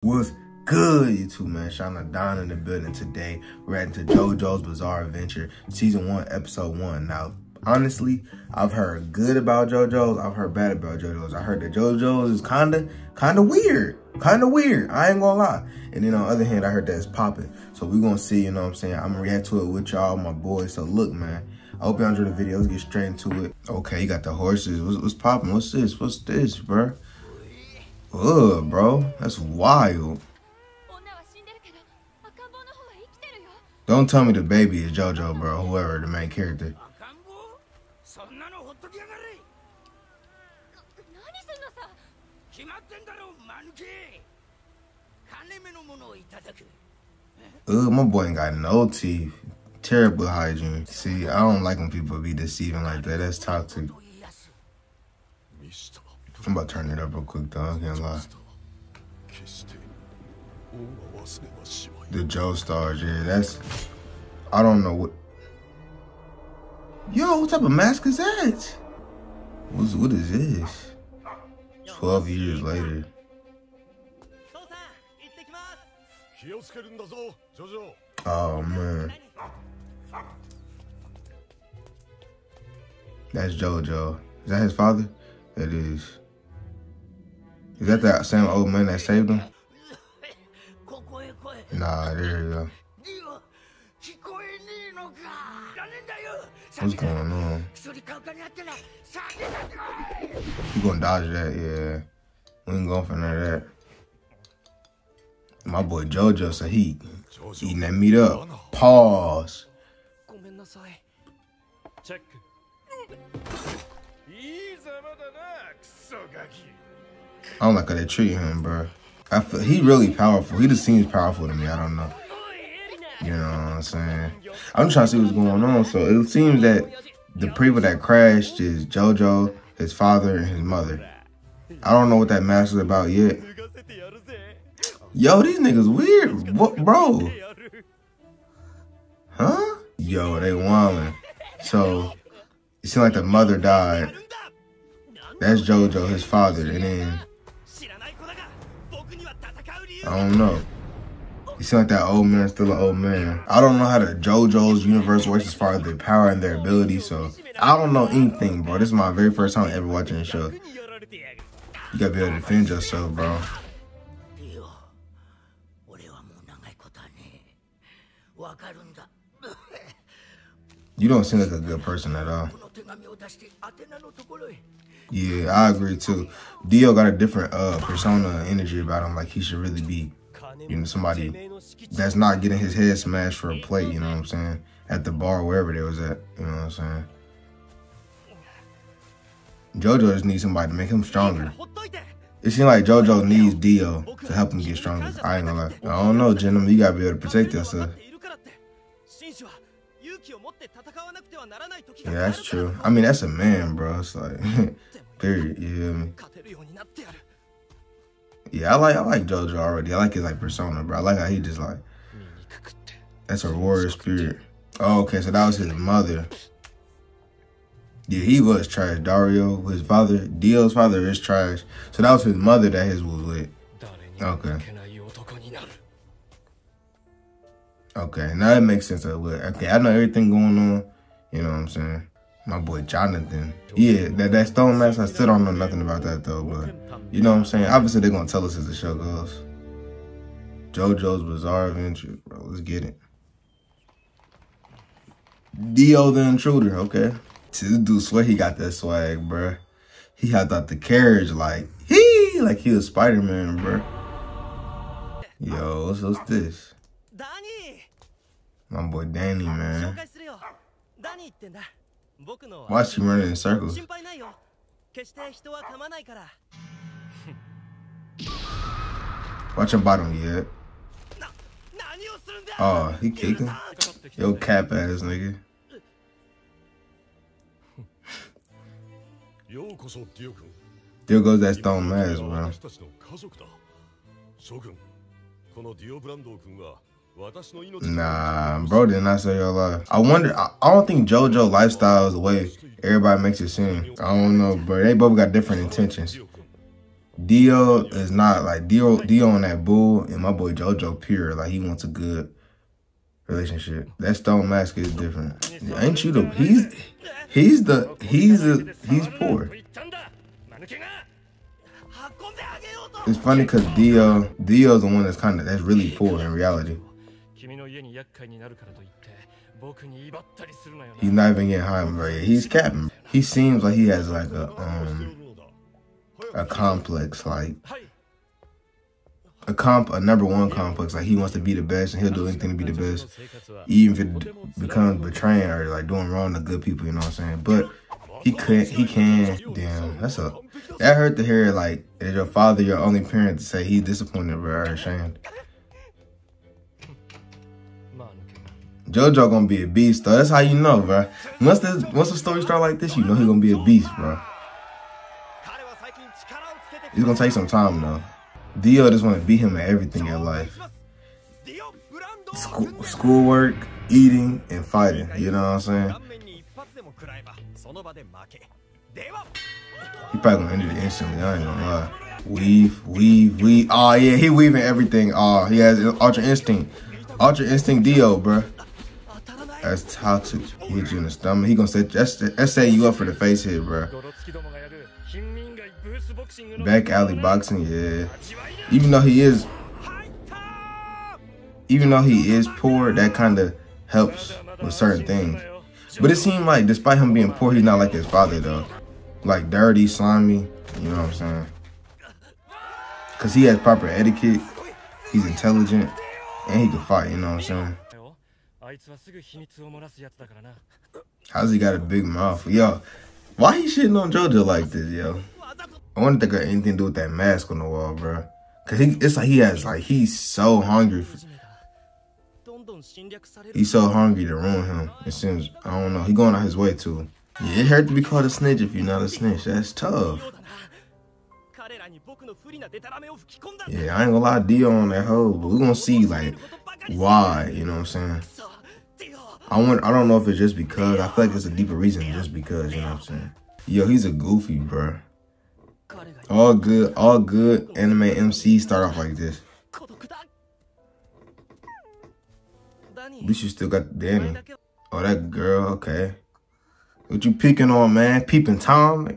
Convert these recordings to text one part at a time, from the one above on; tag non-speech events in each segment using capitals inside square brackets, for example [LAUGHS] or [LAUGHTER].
What's good, YouTube man? Shaun the Don in the building today. We're heading to JoJo's Bizarre Adventure, Season 1, Episode 1. Now, honestly, I've heard good about JoJo's. I've heard bad about JoJo's. I heard that JoJo's is kinda, kinda weird. Kinda weird. I ain't gonna lie. And then on the other hand, I heard that it's popping. So we're gonna see, you know what I'm saying? I'm gonna react to it with y'all, my boys. So look, man. I hope y'all enjoy the video. Let's get straight into it. Okay, you got the horses. What's, what's popping? What's this? What's this, bro? Ugh, bro. That's wild. Don't tell me the baby is JoJo, bro. Whoever the main character. Ugh, my boy ain't got no teeth. Terrible hygiene. See, I don't like when people be deceiving like that. That's toxic. I'm about to turn it up real quick, though. I can't lie. The Joestars, yeah, that's. I don't know what. Yo, what type of mask is that? What's, what is this? 12 years later. Oh, man. That's JoJo. Is that his father? It is. Is that that same old man that saved him? Nah, there you go. What's going on? You gonna dodge that, yeah. We ain't going for none of that. My boy Jojo said he eating that meat up. Pause. Check. I am like how they treat him, bro. I feel, he really powerful. He just seems powerful to me. I don't know. You know what I'm saying? I'm trying to see what's going on. So it seems that the people that crashed is JoJo, his father, and his mother. I don't know what that match is about yet. Yo, these niggas weird. What, bro? Huh? Yo, they wildin'. So, it seemed like the mother died. That's JoJo, his father. And then I don't know. You seem like that old man still an old man. I don't know how the JoJo's universe works as far as their power and their ability, so I don't know anything, bro. This is my very first time ever watching the show. You gotta be able to defend yourself, bro. You don't seem like a good person at all. Yeah, I agree too. Dio got a different uh, persona energy about him. Like he should really be, you know, somebody that's not getting his head smashed for a plate. You know what I'm saying? At the bar, wherever they was at. You know what I'm saying? JoJo just needs somebody to make him stronger. It seems like JoJo needs Dio to help him get stronger. I ain't gonna lie. I don't know, gentlemen. You gotta be able to protect yourself. Yeah, that's true. I mean, that's a man, bro. It's like, [LAUGHS] Period. Yeah, I like I like JoJo already. I like his like persona, bro. I like how he just like that's a warrior spirit. Oh, okay, so that was his mother. Yeah, he was trash. Dario, his father, Dio's father is trash. So that was his mother that his was with. Okay. Okay, now it makes sense. Okay, I know everything going on. You know what I'm saying? my boy Jonathan. Yeah, that, that Stone Mask, I still don't know nothing about that though, but you know what I'm saying? Obviously, they're going to tell us as the show goes. JoJo's Bizarre Adventure, bro. Let's get it. Dio the Intruder, okay. This dude swear he got that swag, bro. He hopped out the carriage like, he like he was Spider-Man, bro. Yo, what's, what's this? My boy Danny, man. 介するよダニーってんだ僕の Watch him running in circles. 心[LAUGHS] 配ないよ決して人は噛まないから Watch him bottom yet. な何をするんだ Oh, he kicking? Yo, cap ass nigga. [LAUGHS] ようこそディオ君 There goes that stone mask, 君 bro. Nah, bro did not say your life. I wonder, I, I don't think JoJo lifestyle is the way everybody makes it seem. I don't know, but they both got different intentions. Dio is not like Dio Dio on that bull and my boy Jojo pure. Like he wants a good relationship. That stone mask is different. Ain't you the he's he's the he's the he's poor. It's funny because Dio Dio's the one that's kinda that's really poor in reality. 君の家に厄介になるからと言って僕に威張ったりするなよな He's not even getting high, bro. He's capping. He seems like he has like a um a complex, like はい a comp a number one complex. Like he wants to be the best and he'll do anything to be the best. even if it becomes betraying or like doing wrong to good people, you know what I'm saying? But he could, he can. Damn, that's a that hurt to hear. Like, is your father your only parent to say he's disappointed or ashamed? JoJo gonna be a beast, though. That's how you know, bro. Once this, once a story start like this, you know he gonna be a beast, bro. It's gonna take some time, though. Dio just wanna beat him at everything in life. School, schoolwork, eating, and fighting. You know what I'm saying? He probably gonna end it instantly. I ain't gonna lie. Weave, weave, weave. Oh yeah, he weaving everything. Oh, he has Ultra Instinct. Ultra Instinct Dio, bro as toxic hit you in the stomach. He gonna set that's, that's setting you up for the face hit, bro. Back alley boxing, yeah. Even though he is, even though he is poor, that kind of helps with certain things. But it seemed like, despite him being poor, he's not like his father though. Like dirty, slimy. You know what I'm saying? Cause he has proper etiquette. He's intelligent, and he can fight. You know what I'm saying? How's he got a big mouth? Yo, why he shitting on JoJo like this, yo? I wonder if that got anything to do with that mask on the wall, bro. Cause he, it's like he has like he's so hungry. He's so hungry to ruin him. It seems I don't know. He going out his way to. Yeah, it hurt to be called a snitch if you're not a snitch. That's tough. Yeah, I ain't gonna lie, Dio on that hoe, but we gonna see like why. You know what I'm saying? I want. I don't know if it's just because. I feel like it's a deeper reason, just because. You know what I'm saying? Yo, he's a goofy, bro. All good. All good anime MC start off like this. At least you still got Danny. Oh, that girl. Okay. What you peeking on, man? Peeping Tom?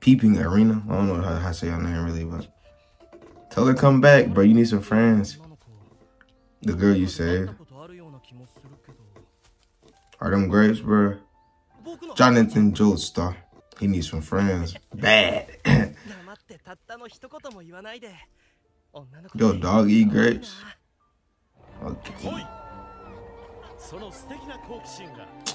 Peeping Erina? I don't know how, how to say her name really, but. Tell her come back, bro. You need some friends. The girl you saved. Are them grapes, bro? Jonathan Joestar. He needs some friends. Bad. Yo, dog eat grapes? Okay.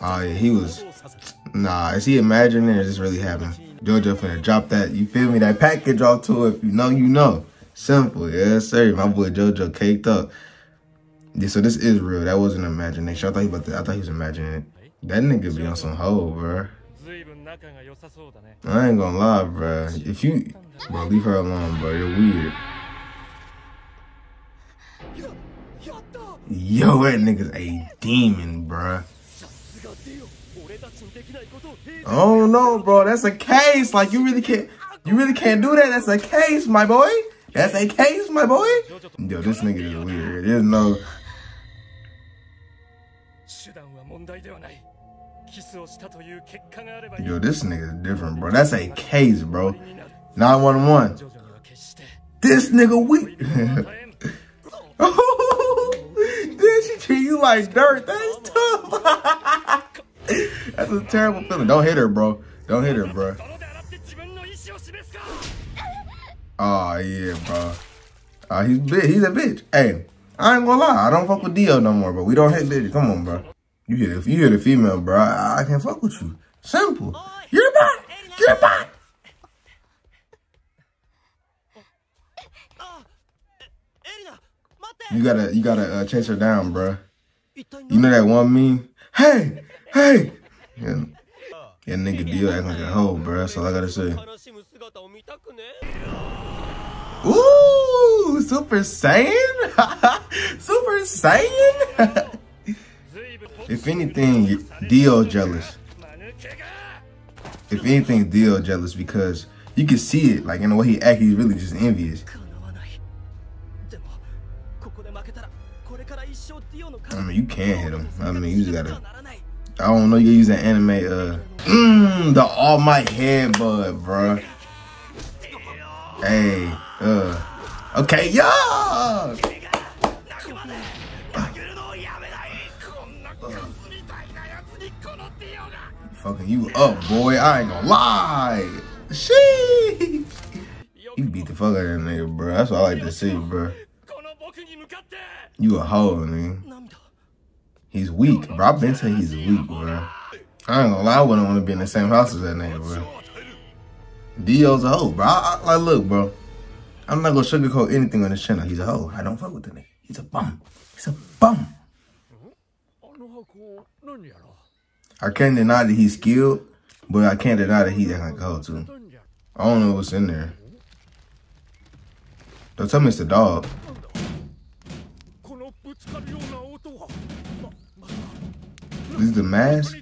Oh, yeah, he was... Nah, is he imagining or is this really happening? JoJo finna drop that, you feel me, that package off to it. If you know, you know. Simple, yes, yeah, sir. My boy JoJo caked up. Yeah, so this is real. That wasn't imagination. I thought he about to, I thought he was imagining it. That nigga be on some hoe, bro. I ain't gonna lie, bro. If you, bro, leave her alone, bro. You're weird. Yo, that nigga's a demon, bro. Oh no, bro, that's a case. Like you really can't, you really can't do that. That's a case, my boy. That's a case, my boy. Yo, this nigga is weird. There's no, Yo, this nigga is different, bro. That's a case, bro. 911. This nigga weak. [LAUGHS] Then she treat you like dirt. That's tough. [LAUGHS] That's a terrible feeling. Don't hit her, bro. Don't hit her, bro. [LAUGHS] Oh yeah, bro. Uh, he's. He's a bitch. Hey, I ain't gonna lie. I don't fuck with Dio no more, but we don't hit bitches. Come on, bro. You hit a, you a female, bro. I, I can't fuck with you. Simple. You're back. You're back. You gotta, you gotta uh, chase her down, bro. You know that one meme? Hey, hey. Yeah. Yeah, nigga Dio acting like a hoe, bro. That's all I gotta say. Ooh, Super Saiyan? [LAUGHS] Super Saiyan? [LAUGHS] If anything, Dio jealous. If anything, Dio jealous because you can see it. Like in the way he act, he's really just envious. I mean, you can hit him. I mean, you just gotta. I don't know. You use an anime. Uh, mm, the All Might headbutt, bro. Hey, uh, okay, yeah. fucking you up, boy. I ain't gonna lie. Sheesh. You beat the fuck out of that nigga, bro. That's what I like to see, bro. You a hoe, nigga. He's weak, bro. I've been saying he's weak, bro. I ain't gonna lie, I wouldn't want to be in the same house as that nigga, bro. Dio's a hoe, bro. I, I, like, look, bro. I'm not gonna sugarcoat anything on this channel. He's a hoe. I don't fuck with the nigga. He's a bum. He's a bum. I can't deny that he's skilled, but I can't deny that he can go to. I don't know what's in there. Don't tell me it's a dog. This is the mask?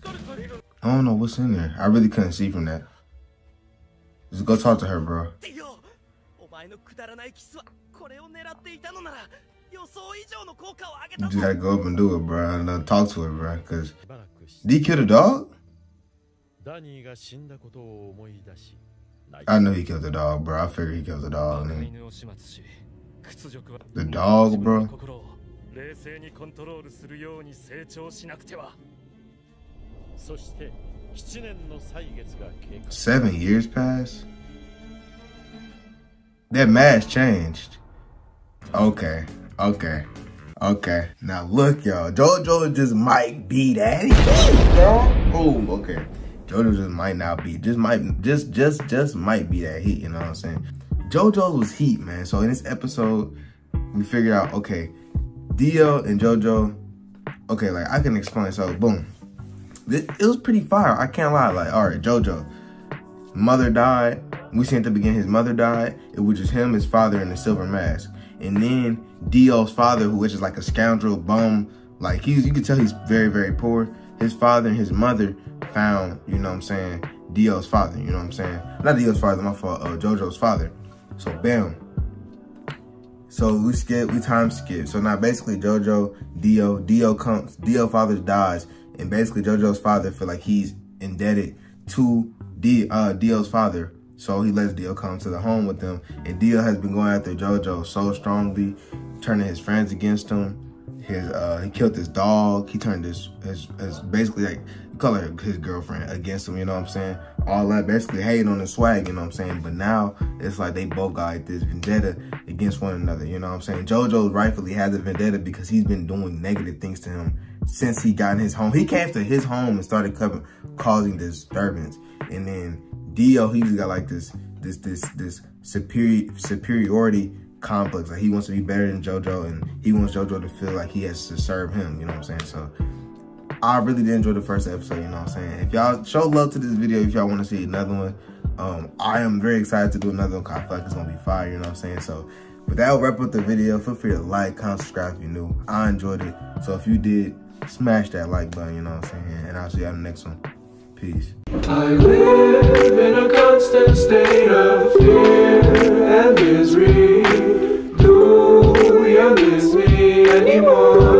I don't know what's in there. I really couldn't see from that. Just go talk to her, bro. ディオお前のくだらないキスはこれを狙っていたのなら予想以上の効果を上げ You た just ぞ gotta go up and do it, bro. And uh, talk to her, bro. Cause しばらくして did he kill the dog? ダニーが死んだことを思い出し泣い I knew he killed the dog, bro. I figured he killed the dog. 赤 Man. 犬を始末し屈辱は The dog, 自分の bro. 心を冷静にコントロールするように成長しなくてはそして7年の歳月が経過 Seven years passed. That mask changed. Okay, okay, okay. Now look, y'all. JoJo just might be daddy. Oh, okay. JoJo just might not be. Just might. Just, just, just might be that heat. You know what I'm saying? JoJo was heat, man. So in this episode, we figured out. Okay, Dio and JoJo. Okay, like I can explain. So boom. It, it was pretty fire. I can't lie. Like, all right, JoJo mother died. We see at the beginning his mother died. It was just him, his father, and the silver mask. And then Dio's father, who is just like a scoundrel bum, like he's you can tell he's very, very poor. His father and his mother found, you know what I'm saying, Dio's father, you know what I'm saying? Not Dio's father, my fault, uh, Jojo's father. So bam. So we skip, we time skip. So now basically Jojo, Dio, Dio comes, Dio father dies, and basically Jojo's father feel like he's indebted to D, uh, Dio's father. So he lets Dio come to the home with them. And Dio has been going after Jojo so strongly, turning his friends against him. His uh he killed his dog. He turned his his, his basically like call her his girlfriend against him, you know what I'm saying? All that basically hating on the swag, you know what I'm saying? But now it's like they both got this vendetta against one another, you know what I'm saying? Jojo rightfully has a vendetta because he's been doing negative things to him since he got in his home. He came to his home and started causing disturbance. And then Dio, he's got like this, this, this, this superior superiority complex. Like he wants to be better than JoJo, and he wants JoJo to feel like he has to serve him. You know what I'm saying? So I really did enjoy the first episode. You know what I'm saying? If y'all show love to this video, if y'all want to see another one, um, I am very excited to do another one. 'cause I feel like it's gonna be fire. You know what I'm saying? So. But that'll wrap up the video. Feel free to like, comment, subscribe if you're new. I enjoyed it. So if you did, smash that like button, you know what I'm saying? And I'll see y'all in the next one. Peace. I live in a constant state of fear and misery. Do you miss me anymore?